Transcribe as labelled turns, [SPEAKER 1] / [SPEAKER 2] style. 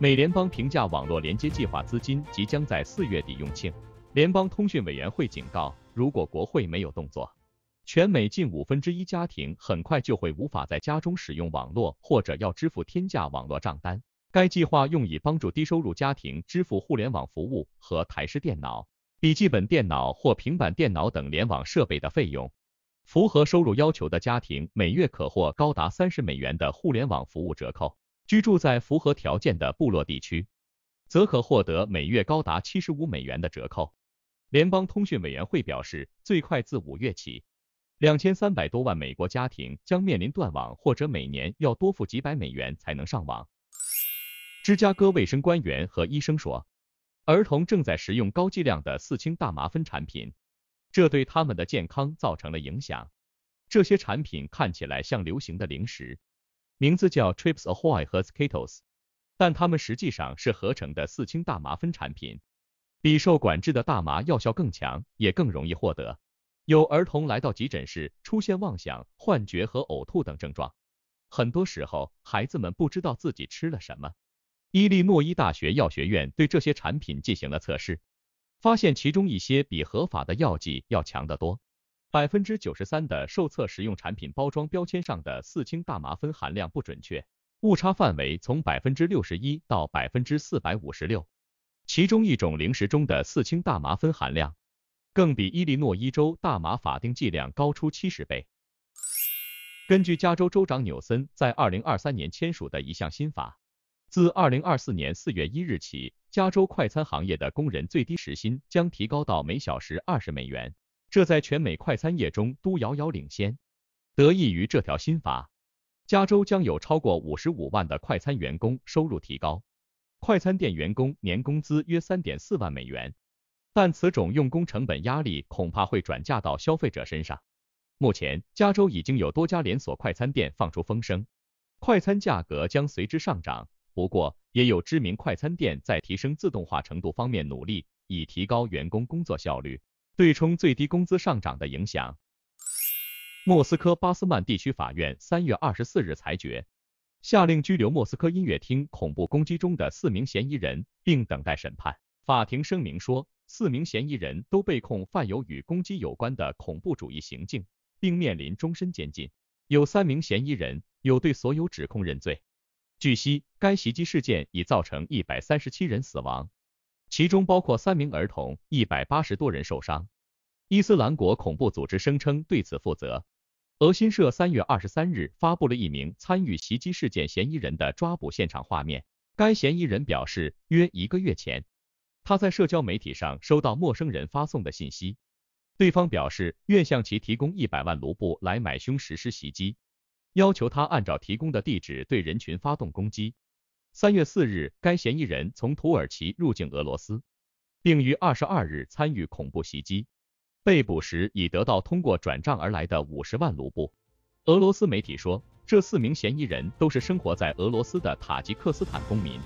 [SPEAKER 1] 美联邦评价网络连接计划资金即将在四月底用罄。联邦通讯委员会警告，如果国会没有动作，全美近五分之一家庭很快就会无法在家中使用网络，或者要支付天价网络账单。该计划用以帮助低收入家庭支付互联网服务和台式电脑、笔记本电脑或平板电脑等联网设备的费用。符合收入要求的家庭每月可获高达三十美元的互联网服务折扣，居住在符合条件的部落地区，则可获得每月高达七十五美元的折扣。联邦通讯委员会表示，最快自五月起。两千三百多万美国家庭将面临断网，或者每年要多付几百美元才能上网。芝加哥卫生官员和医生说，儿童正在食用高剂量的四氢大麻酚产品，这对他们的健康造成了影响。这些产品看起来像流行的零食，名字叫 Trips Ahoy 和 Skittles，但它们实际上是合成的四氢大麻酚产品，比受管制的大麻药效更强，也更容易获得。有儿童来到急诊室，出现妄想、幻觉和呕吐等症状。很多时候，孩子们不知道自己吃了什么。伊利诺伊大学药学院对这些产品进行了测试，发现其中一些比合法的药剂要强得多。百分之九十三的受测食用产品包装标签上的四氢大麻酚含量不准确，误差范围从百分之六十一到百分之四百五十六。其中一种零食中的四氢大麻酚含量。更比伊利诺伊州大麻法定剂量高出七十倍。根据加州州长纽森在二零二三年签署的一项新法，自二零二四年四月一日起，加州快餐行业的工人最低时薪将提高到每小时二十美元，这在全美快餐业中都遥遥领先。得益于这条新法，加州将有超过五十五万的快餐员工收入提高，快餐店员工年工资约三点四万美元。但此种用工成本压力恐怕会转嫁到消费者身上。目前，加州已经有多家连锁快餐店放出风声，快餐价格将随之上涨。不过，也有知名快餐店在提升自动化程度方面努力，以提高员工工作效率，对冲最低工资上涨的影响。莫斯科巴斯曼地区法院三月二十四日裁决，下令拘留莫斯科音乐厅恐怖攻击中的四名嫌疑人，并等待审判。法庭声明说。四名嫌疑人都被控犯有与攻击有关的恐怖主义行径，并面临终身监禁。有三名嫌疑人有对所有指控认罪。据悉，该袭击事件已造成一百三十七人死亡，其中包括三名儿童，一百八十多人受伤。伊斯兰国恐怖组织声称对此负责。俄新社三月二十三日发布了一名参与袭击事件嫌疑人的抓捕现场画面。该嫌疑人表示，约一个月前。他在社交媒体上收到陌生人发送的信息，对方表示愿向其提供一百万卢布来买凶实施袭击，要求他按照提供的地址对人群发动攻击。三月四日，该嫌疑人从土耳其入境俄罗斯，并于二十二日参与恐怖袭击。被捕时已得到通过转账而来的五十万卢布。俄罗斯媒体说，这四名嫌疑人都是生活在俄罗斯的塔吉克斯坦公民。